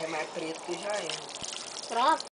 É mais preto que já é. Pronto.